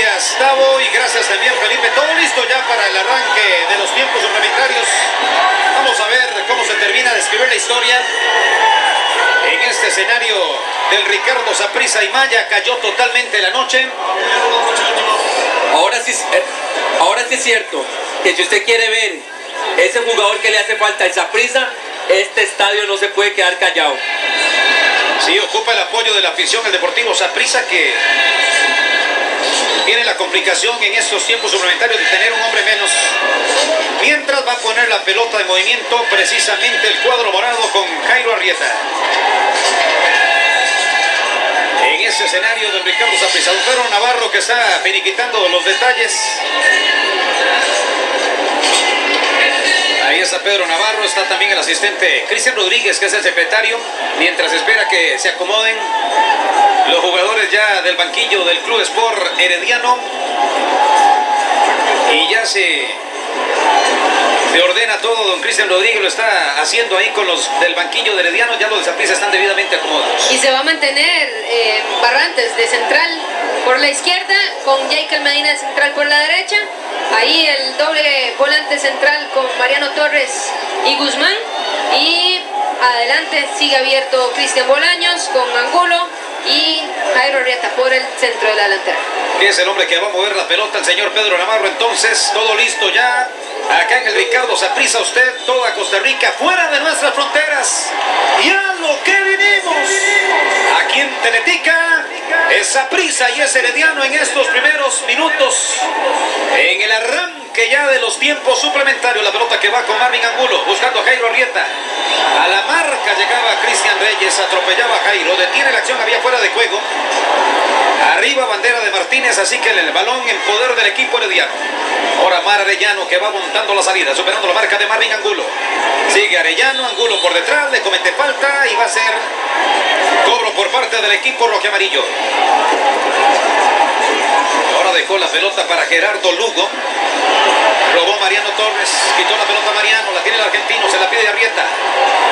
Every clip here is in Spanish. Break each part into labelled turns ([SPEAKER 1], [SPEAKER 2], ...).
[SPEAKER 1] Gracias, Tavo, y gracias también, Felipe. Todo listo ya para el arranque de los tiempos suplementarios. Vamos a ver cómo se termina de escribir la historia. En este escenario del Ricardo Saprisa y Maya cayó totalmente la noche.
[SPEAKER 2] Ahora sí, eh, ahora sí es cierto que si usted quiere ver ese jugador que le hace falta esa prisa, este estadio no se puede quedar callado.
[SPEAKER 1] Sí, ocupa el apoyo de la afición el Deportivo Saprisa que tiene la complicación en estos tiempos suplementarios de tener un hombre menos. Mientras va a poner la pelota de movimiento precisamente el cuadro morado con Jairo Arrieta. En ese escenario del Ricardo Pedro Navarro que está finiquitando los detalles. Ahí está Pedro Navarro, está también el asistente Cristian Rodríguez, que es el secretario, mientras espera que se acomoden los jugadores ya del banquillo del Club Sport Herediano. Y ya se, se ordena todo, don Cristian Rodríguez lo está haciendo ahí con los del banquillo de Herediano, ya los de están debidamente acomodados.
[SPEAKER 3] Y se va a mantener eh, Barrantes de central por la izquierda, con Jaikel Medina de central por la derecha. Ahí el doble volante central con Mariano Torres y Guzmán. Y adelante sigue abierto Cristian Bolaños con Angulo y Jairo Arrieta por el centro de la delantera.
[SPEAKER 1] Es el hombre que va a mover la pelota, el señor Pedro Navarro. Entonces, todo listo ya. Acá en el Ricardo Saprisa, usted, toda Costa Rica, fuera de nuestras es prisa y es Herediano en estos primeros minutos. En el arranque ya de los tiempos suplementarios, la pelota que va con Marvin Angulo, buscando a Jairo Arrieta. A la marca llegaba Cristian Reyes, atropellaba a Jairo, detiene la acción, había fuera de juego. Arriba bandera de Martínez, así que el balón en poder del equipo herediano. Ahora Mar Arellano que va montando la salida, superando la marca de Marvin Angulo. Sigue Arellano, Angulo por detrás, le comete falta y va a ser del equipo rojo amarillo. Ahora dejó la pelota para Gerardo Lugo. Robó Mariano Torres, quitó la pelota Mariano, la tiene el argentino, se la pide Arrieta,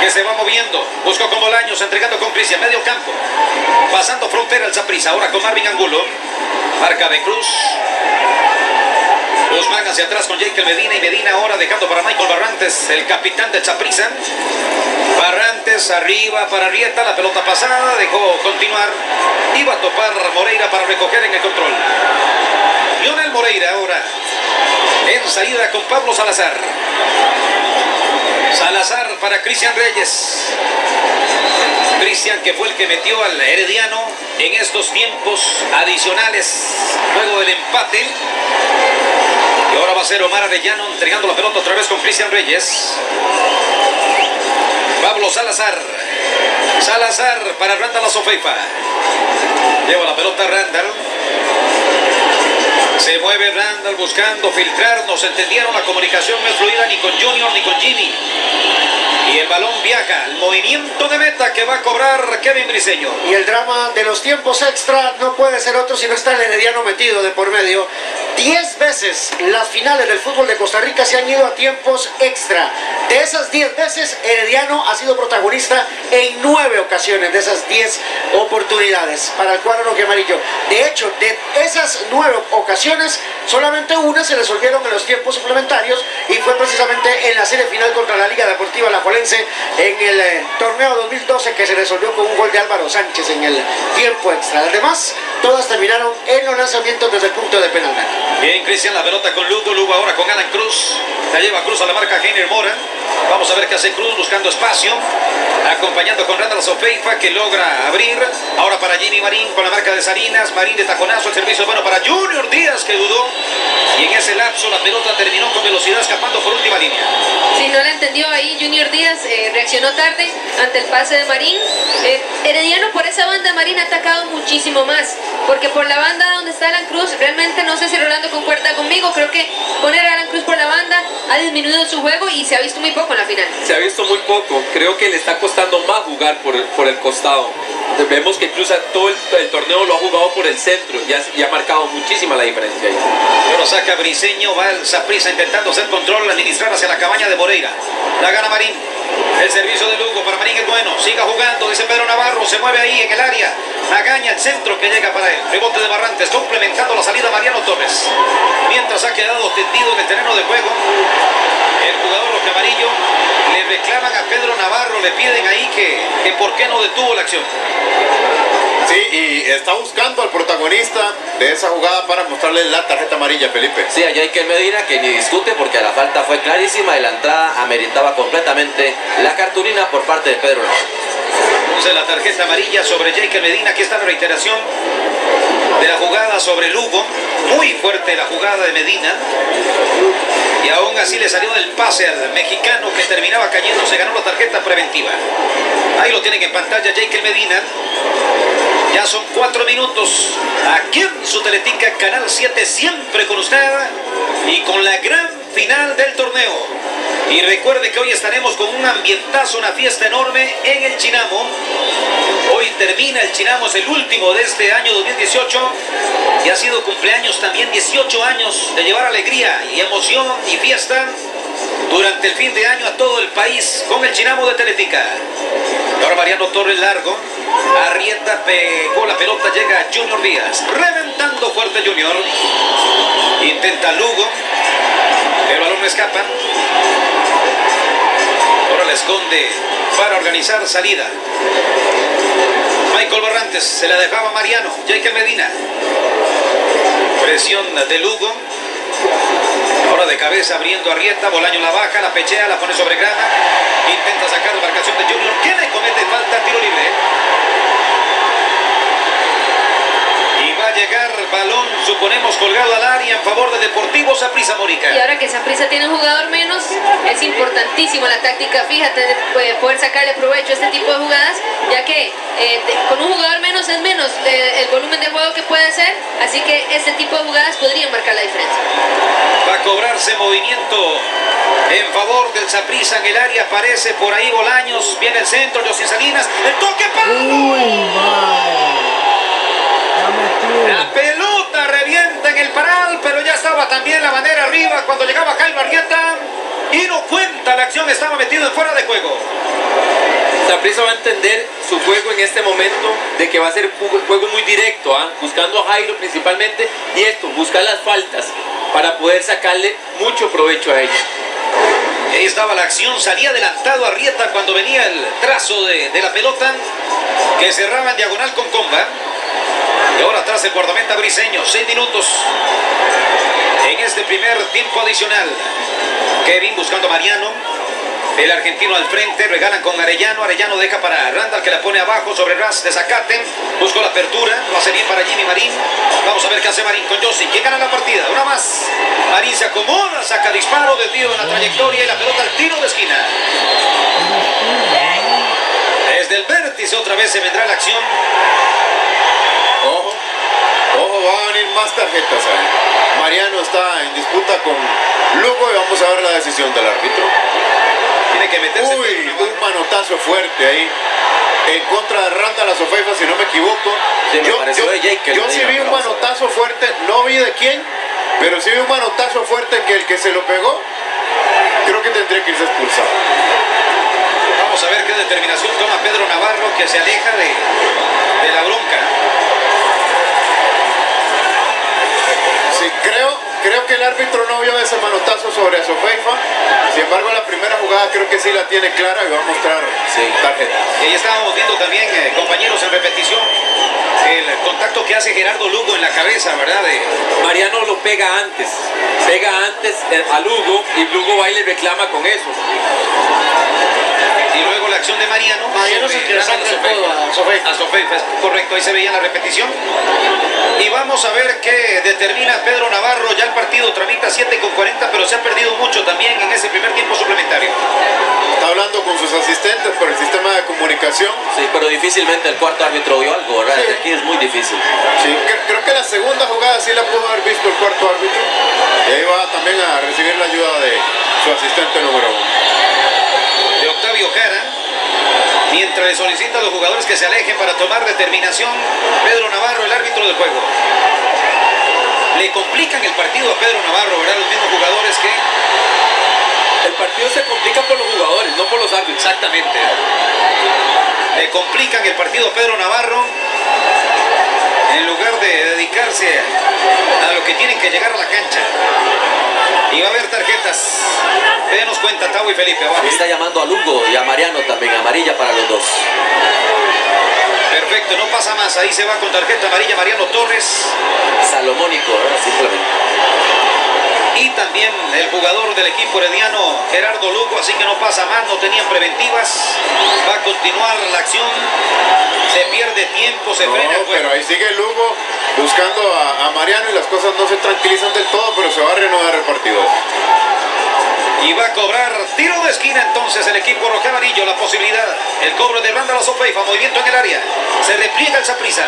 [SPEAKER 1] que se va moviendo, buscó con Bolaños, entregando con Cristian, medio campo, pasando frontera el Zaprisa, ahora con Marvin Angulo, marca de Cruz, Guzmán hacia atrás con Jake Medina y Medina ahora dejando para Michael Barrantes, el capitán de Chaprisa. Barrantes arriba para Arrieta, la pelota pasada, dejó continuar. Iba a topar Moreira para recoger en el control. Lionel Moreira ahora en salida con Pablo Salazar. Salazar para Cristian Reyes. Cristian que fue el que metió al Herediano en estos tiempos adicionales luego del empate. Y ahora va a ser Omar Arellano entregando la pelota otra vez con Cristian Reyes. Salazar. Salazar para Randall Azofeifa. Lleva la pelota Randall. Se mueve Randall buscando filtrar. No se entendieron la comunicación no es fluida ni con Junior ni con Jimmy. Y el balón viaja al movimiento de meta que va a cobrar Kevin Briseño.
[SPEAKER 4] Y el drama de los tiempos extra no puede ser otro si no está el Herediano metido de por medio. Diez veces las finales del fútbol de Costa Rica se han ido a tiempos extra. De esas diez veces, Herediano ha sido protagonista en nueve ocasiones de esas diez oportunidades para el cuadro que. De hecho, de esas nueve ocasiones, solamente una se resolvieron en los tiempos suplementarios y fue precisamente en la serie final contra la Liga Deportiva La En el eh, torneo 2012 que se resolvió con un gol de Álvaro Sánchez en el tiempo extra. Además, todas terminaron en los lanzamientos desde el punto de penal.
[SPEAKER 1] Bien, Cristian, la pelota con Lugo, Lugo ahora con Alan Cruz. La lleva Cruz a la marca Heiner Mora. Vamos a ver qué hace Cruz buscando espacio. Acompañando con Randall Sofeifa que logra abrir. Ahora para Jimmy Marín con la marca de Salinas. Marín de taconazo. El servicio bueno para Junior Díaz que dudó. Y en ese lapso la pelota terminó con velocidad escapando por última línea.
[SPEAKER 3] Si no la entendió ahí, Junior Díaz eh, reaccionó tarde ante el pase de Marín. Eh, Herediano por esa banda Marín ha atacado muchísimo más. Porque por la banda donde está Alan Cruz, realmente no sé si Rolando concuerda conmigo. Creo que poner a Alan Cruz por la banda ha disminuido su juego y se ha visto muy poco en la final.
[SPEAKER 2] Se ha visto muy poco. Creo que le está costando más jugar por, por el costado. Vemos que incluso todo el, torneo lo ha jugado por el centro y ha, ha marcado muchísima la diferencia.
[SPEAKER 1] Ahora saca Briseño, va el Zaprisa intentando hacer control, administrar hacia la cabaña de Moreira. La gana Marín. El servicio de Lugo para Marín es bueno. Siga jugando, dice Pedro Navarro. Se mueve ahí en el área. Magaña el centro que llega para él. Rebote de Barrantes, complementando la salida Mariano quedado tendido en el terreno de juego. El jugador rojo amarillo le reclaman a Pedro Navarro, le piden ahí que, que por qué no detuvo la acción.
[SPEAKER 5] Sí, y está buscando al protagonista de esa jugada para mostrarle la tarjeta amarilla, Felipe.
[SPEAKER 6] Sí, a Jaikel Medina que ni discute porque la falta fue clarísima y la entrada ameritaba completamente la cartulina por parte de Pedro.
[SPEAKER 1] Puse la tarjeta amarilla sobre Jake Medina. Aquí está la reiteración de la jugada sobre Lugo. Muy fuerte la jugada de Medina. Y aún así le salió del pase al mexicano que terminaba cayendo. Se ganó la tarjeta preventiva. Ahí lo tienen en pantalla Jake Medina. Ya son cuatro minutos. Aquí en su Teletica Canal 7, siempre con usted y con la gran final del torneo. Y recuerde que hoy estaremos con un ambientazo, una fiesta enorme en el Chinamo. Hoy termina el Chinamo, es el último de este año 2018 y ha sido cumpleaños también 18 años de llevar alegría y emoción y fiesta durante el fin de año a todo el país con el Chinamo de Teletica. Ahora Mariano Torres largo, Arrieta pegó la pelota, llega Junior Díaz, reventando fuerte Junior, intenta Lugo, el balón no escapa, ahora la esconde para organizar salida. Michael Barrantes se la dejaba Mariano, Jake Medina, presión de Lugo, de cabeza abriendo Arrieta, Bolaño la baja, la pechea, la pone sobre grana. Intenta sacar la marcación de Junior, que le comete falta, tiro libre. Llegar balón, suponemos, colgado al área en favor de Deportivo Saprissa Mónica.
[SPEAKER 3] Y ahora que Saprissa tiene un jugador menos, es importantísimo la táctica, fíjate, de poder sacarle provecho a este tipo de jugadas, ya que eh, de, con un jugador menos es menos eh, el volumen de juego que puede hacer, así que este tipo de jugadas podrían marcar la diferencia.
[SPEAKER 1] Va a cobrarse movimiento en favor del Saprissa en el área, aparece por ahí Bolaños, viene el centro, José Salinas, el toque para... La pelota revienta en el paral, pero ya estaba también la manera arriba cuando llegaba Jaime Arrieta. Y no cuenta, la acción estaba metido en fuera de juego.
[SPEAKER 2] Saprissa va a entender su juego en este momento de que va a ser un juego muy directo, ¿ah? buscando a Jairo principalmente y esto, buscar las faltas para poder sacarle mucho provecho a ellos.
[SPEAKER 1] Ahí estaba la acción, salía adelantado Arrieta cuando venía el trazo de, de la pelota que cerraba en diagonal con Comba. Y ahora atrás el guardameta briseño, seis minutos en este primer tiempo adicional. Kevin buscando a Mariano. El argentino al frente, regalan con Arellano. Arellano deja para Randall que la pone abajo sobre Ras de Zacate. Buscó la apertura, lo hace bien para Jimmy Marín. Vamos a ver qué hace Marín con Yossi. ¿Quién gana la partida? Una más. Marín se acomoda, saca disparo, desvío en la trayectoria y la pelota al tiro de esquina. Desde el vértice otra vez se vendrá la acción.
[SPEAKER 5] Ojo, van a venir más tarjetas ahí. Mariano está en disputa con Lugo y vamos a ver la decisión del árbitro.
[SPEAKER 1] Tiene que meterse.
[SPEAKER 5] Uy, un manotazo fuerte ahí. En contra de Randall Sofeifa, si no me equivoco.
[SPEAKER 6] Sí, me pareció de Jake
[SPEAKER 5] yo sí vi un manotazo fuerte, no vi de quién, pero sí vi un manotazo fuerte que el que se lo pegó, creo que tendría que irse expulsado.
[SPEAKER 1] Vamos a ver qué determinación toma Pedro Navarro que se aleja de, de la bronca.
[SPEAKER 5] Creo, que el árbitro no vio ese manotazo sobre Sofeifa. Sin embargo, la primera jugada creo que sí la tiene clara y va a mostrar tarjeta.
[SPEAKER 1] Y ahí estábamos viendo también, eh, compañeros, en repetición, el contacto que hace Gerardo Lugo en la cabeza, ¿verdad? De,
[SPEAKER 2] Mariano lo pega antes, pega antes eh, a Lugo y Lugo va y le reclama con eso.
[SPEAKER 1] y luego la acción de Mariano.
[SPEAKER 4] Mariano es el que le
[SPEAKER 1] Randall
[SPEAKER 4] saca el
[SPEAKER 1] Sofeifa.
[SPEAKER 4] codo a Sofeifa.
[SPEAKER 1] A Sofeifa, es correcto, ahí se veía la repetición. Y vamos a ver qué determina Pedro Navarro. Ya el partido tramita 7 con 40, pero se ha perdido mucho también en ese primer tiempo suplementario.
[SPEAKER 5] Está hablando con sus asistentes por el sistema de comunicación.
[SPEAKER 6] Sí, pero difícilmente el cuarto árbitro vio algo, ¿verdad? Desde aquí es muy difícil.
[SPEAKER 5] Sí, cre- creo que la segunda jugada sí la pudo haber visto el cuarto árbitro. Y ahí va también a recibir la ayuda de su asistente número uno.
[SPEAKER 1] de Octavio Cara, mientras le solicita a los jugadores que se alejen para tomar determinación, Pedro Navarro, el árbitro del juego. Le complican el partido a Pedro Navarro, ¿verdad? Los mismos jugadores que...
[SPEAKER 2] El partido se complica por los jugadores, no por los árbitros.
[SPEAKER 1] Exactamente. Le complican el partido a Pedro Navarro. En lugar de dedicarse a lo que tienen que llegar a la cancha. Y va a haber tarjetas. Denos cuenta, Tavo y Felipe. abajo.
[SPEAKER 6] Está llamando a Lugo y a Mariano también, amarilla para los dos.
[SPEAKER 1] Perfecto, no pasa más. Ahí se va con tarjeta amarilla Mariano Torres.
[SPEAKER 6] Salomónico, ¿verdad? simplemente.
[SPEAKER 1] Y también el jugador del equipo herediano, Gerardo Lugo, así que no pasa más, no tenían preventivas. Va a continuar la acción. Se pierde tiempo, se
[SPEAKER 5] No,
[SPEAKER 1] frena el
[SPEAKER 5] pero ahí sigue Lugo buscando a, a Mariano y las cosas no se tranquilizan del todo, pero se va a reanudar el partido.
[SPEAKER 1] Y va a cobrar tiro de esquina entonces el equipo rojo amarillo. La posibilidad, el cobro de Randall Sofeifa, movimiento en el área. Se repliega el Saprisa.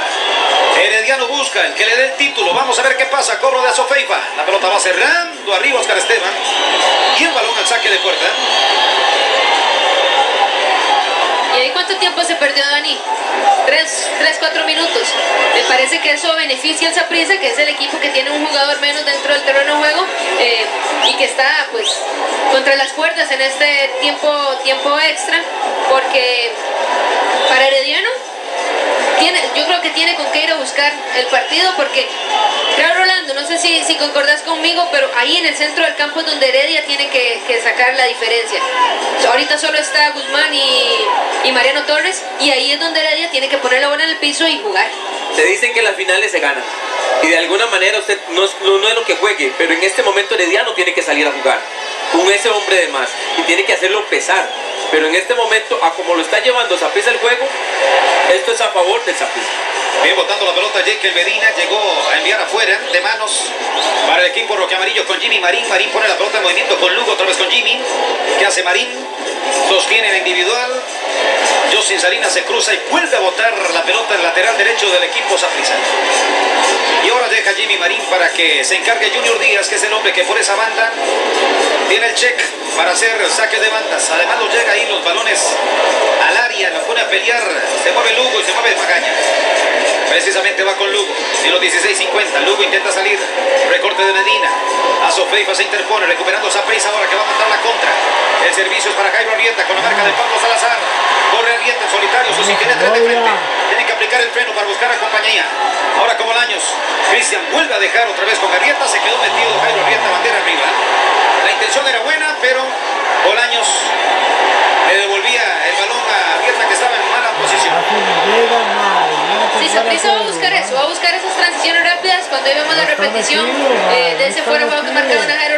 [SPEAKER 1] Herediano busca el que le dé el título. Vamos a ver qué pasa. Cobro de Azofeifa. La pelota va cerrando arriba Oscar Esteban. Y el balón al saque de puerta.
[SPEAKER 3] ¿Y ahí cuánto tiempo se perdió Dani? Tres, tres, cuatro minutos. Me parece que eso beneficia al Saprissa, que es el equipo que tiene un jugador menos dentro del terreno de juego eh, y que está pues contra las cuerdas en este tiempo, tiempo extra, porque para Herediano yo creo que tiene con qué ir a buscar el partido porque creo Rolando, no sé si, si concordás conmigo, pero ahí en el centro del campo es donde Heredia tiene que, sacar la diferencia. Ahorita solo está Guzmán y, y Mariano Torres y ahí es donde Heredia tiene que poner la bola en el piso y jugar.
[SPEAKER 2] Se dicen que las finales se ganan. Y de alguna manera usted no no, no es lo que juegue, pero en este momento Herediano tiene que salir a jugar con ese hombre de más y tiene que hacerlo pesar. Pero en este momento, a como lo está llevando Zapisa el juego, esto es a favor del Zapisa.
[SPEAKER 1] Bien botando la pelota, Jekyll Medina llegó a enviar afuera de manos para el equipo roque amarillo con Jimmy Marín. Marín pone la pelota en movimiento con Lugo, otra vez con Jimmy. ¿Qué hace Marín? Sostiene la individual. Justin Salinas se cruza y vuelve a botar la pelota en lateral derecho del equipo Saprissa. Y ahora deja Jimmy Marín para que se encargue Junior Díaz, que es el hombre que por esa banda tiene el check para hacer saque de bandas. Además lo llega ahí los balones al área, lo pone a pelear. Se mueve Lugo y se mueve Magaña. Precisamente va con Lugo. En los 16.50. Lugo intenta salir. Recorte de Medina. Azofeifa se interpone, recuperando esa prisa ahora que va a matar la contra. El servicio es para Jairo Arrieta con la marca de Pablo Salazar. Corre Arrieta en solitario, sus ingenieros de frente. Tiene que aplicar el freno para buscar a compañía. Ahora como Bolaños. Cristian vuelve a dejar otra vez con Arrieta. Se quedó metido Jairo Arrieta, bandera arriba. La intención era buena, pero Bolaños le devolvía el balón a Arrieta que estaba en mala posición.
[SPEAKER 3] Si Saprissa va a buscar eso, va a buscar esas transiciones rápidas cuando vemos la repetición eh, de ese fuera que marcaron a Jairo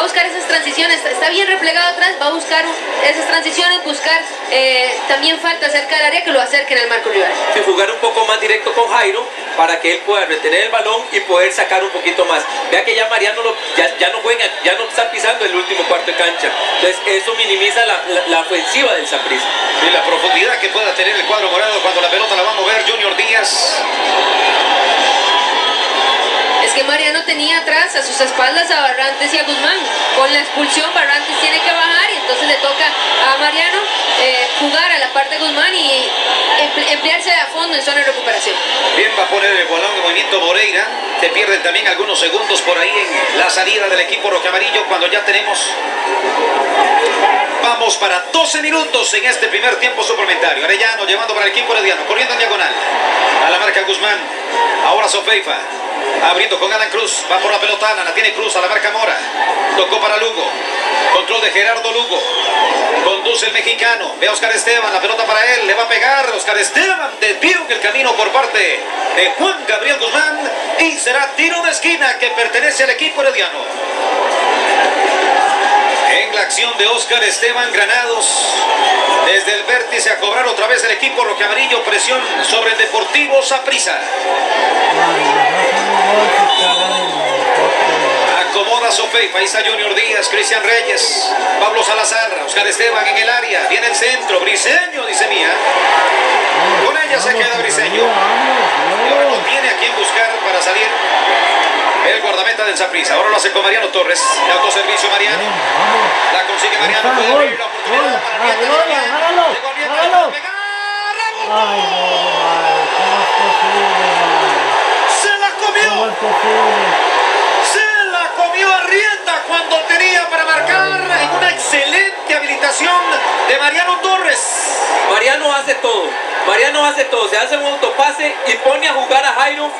[SPEAKER 3] va a buscar esas transiciones, está, bien replegado atrás, va a buscar esas transiciones, buscar eh, también falta cerca del área que lo acerquen al marco rival.
[SPEAKER 2] Y jugar un poco más directo con Jairo para que él pueda retener el balón y poder sacar un poquito más. Vea que ya Mariano lo- ya, ya no juega, ya no está pisando el último cuarto de cancha. Entonces eso minimiza la, la- la ofensiva del Saprissa.
[SPEAKER 1] Y la profundidad que pueda tener el cuadro morado cuando la pelota la va a mover Junior Díaz.
[SPEAKER 3] Mariano tenía atrás a sus espaldas a Barrantes y a Guzmán. Con la expulsión Barrantes tiene que bajar y entonces le toca a Mariano eh, jugar a la parte de Guzmán y emple- emplearse a fondo en zona de recuperación.
[SPEAKER 1] Bien va a poner el balón de movimiento Moreira. Se pierden también algunos segundos por ahí en la salida del equipo rojo amarillo cuando ya tenemos. Vamos para 12 minutos en este primer tiempo suplementario. Arellano llevando para el equipo herediano, corriendo en diagonal. A la marca Guzmán. Ahora Sofeifa. Abriendo con Alan Cruz. Va por la pelota. La tiene Cruz a la marca Mora. Tocó para Lugo. Control de Gerardo Lugo. Conduce el mexicano. Ve a Oscar Esteban. La pelota para él. Le va a pegar. Oscar Esteban desvió el camino por parte de Juan Gabriel Guzmán. Y será tiro de esquina que pertenece al equipo herediano. Acción de Oscar Esteban Granados. Desde el vértice a cobrar otra vez el equipo roque amarillo. Presión sobre el Deportivo Saprissa. Acomoda Sofeifa, está Junior Díaz, Cristian Reyes, Pablo Salazar, Oscar Esteban en el área, viene el centro, Briseño, dice Mía. Con ella se queda Briseño. Y ahora no tiene a quien buscar para salir el guardameta del Saprissa. Ahora lo hace con Mariano Torres, de autoservicio Mariano. La consigue Mariano, puede abrir la oportunidad para llegó va a pegar, ¡Se la comió! Se la comió Arrieta cuando tenía para marcar en una excelente habilitación de Mariano Torres.
[SPEAKER 2] Mariano hace todo. Mariano hace todo. Se hace un autopase y pone a jugar a Jairo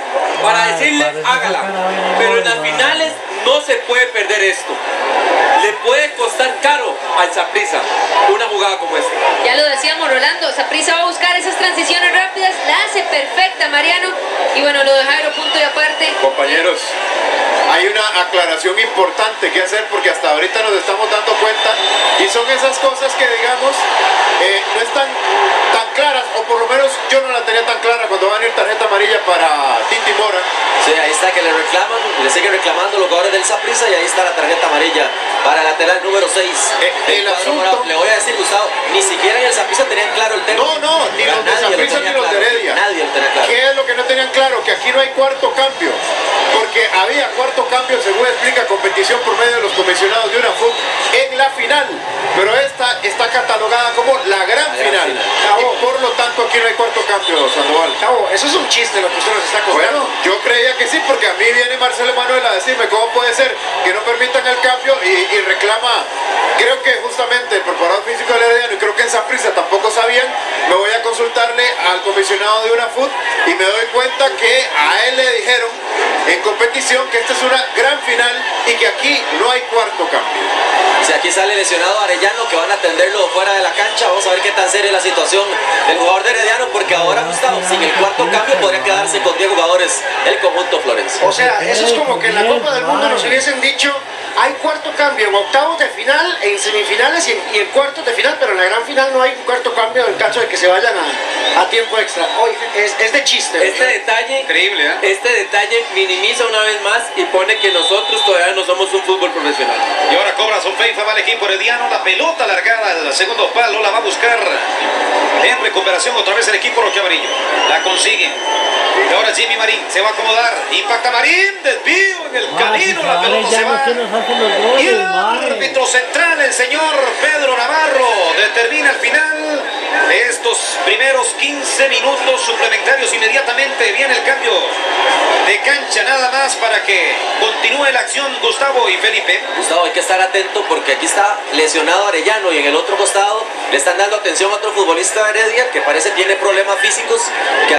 [SPEAKER 2] para decirle hágala. Pero en las finales no se puede perder esto. Le puede costar caro al Zaprisa una jugada como esta.
[SPEAKER 3] Ya lo decíamos Rolando, Saprissa va a buscar esas transiciones rápidas, la hace perfecta Mariano y bueno, lo de Jairo punto y aparte.
[SPEAKER 5] Compañeros, hay una aclaración importante que hacer porque hasta ahorita nos estamos dando cuenta y son esas cosas que digamos eh, no están tan claras o por lo menos yo no la tenía tan clara cuando van a ir tarjeta amarilla para Titi Mora.
[SPEAKER 6] Sí, ahí está que le reclaman, le siguen reclamando los jugadores del Saprissa y ahí está la tarjeta amarilla para el lateral número 6.
[SPEAKER 5] Eh, el asunto-
[SPEAKER 6] le voy a decir, Gustavo, ni siquiera en el Saprissa tenían claro el tema.
[SPEAKER 5] No, no, ni los de
[SPEAKER 6] Nadie lo
[SPEAKER 5] ni los de. Heredia.
[SPEAKER 6] Nadie lo tenía claro.
[SPEAKER 5] ¿Qué es lo que no tenían claro? Que aquí no hay cuarto cambio. Porque había cuarto cambio, según explica competición por medio de los comisionados de una FUT en la final. Pero esta está catalogada como la gran
[SPEAKER 6] La gran
[SPEAKER 5] final.
[SPEAKER 6] final.
[SPEAKER 5] Y por lo tanto aquí no Sandoval.
[SPEAKER 4] Eso es un chiste lo que usted nos está contando.
[SPEAKER 5] Bueno, yo creía que sí, porque a mí viene Marcelo Manuel a decirme cómo puede ser que no permitan el cambio y, y reclama. Creo que justamente el preparador físico del Herediano, y creo que en Saprissa tampoco sabían, me voy a consultarle al comisionado de una FUT y me doy cuenta que a él le dijeron en competición que esta es una gran final y que aquí no hay cuarto cambio.
[SPEAKER 6] Si aquí sale lesionado Arellano, que van a atenderlo fuera de la cancha, a ver qué tan seria es la situación del jugador de Herediano, porque ahora Gustavo, sin el cuarto cambio, podría quedarse con 10 jugadores el conjunto Florencio.
[SPEAKER 4] O sea, eso es como que en la Copa del Mundo nos hubiesen dicho, hay cuarto cambio en octavos de final, en semifinales y en, y en cuartos de final, pero en la gran final no hay un cuarto cambio en caso de que se vayan a, a tiempo extra. Es, es de chiste.
[SPEAKER 2] Este
[SPEAKER 4] ¿verdad?
[SPEAKER 2] detalle,
[SPEAKER 1] Increíble, ¿eh?
[SPEAKER 2] este detalle minimiza una vez más y pone que nosotros todavía no somos un fútbol profesional.
[SPEAKER 1] Y ahora cobra Solfeifa, va el equipo herediano, la pelota alargada al segundo palo, la va a buscar en recuperación otra vez el equipo Roque Amarillo. La consigue. Y ahora Jimmy Marín se va a acomodar. Impacta Marín, desvío en el camino, la pelota se va. Y el árbitro central, el señor Pedro Navarro, determina al final de estos primeros 15 minutos suplementarios. Inmediatamente viene el cambio de cancha, nada más para que continúe la acción Gustavo y Felipe.
[SPEAKER 6] Gustavo, hay que estar atento porque aquí está lesionado Arellano y en el otro costado le están dando atención a otro futbolista de Heredia que parece tiene problemas físicos. que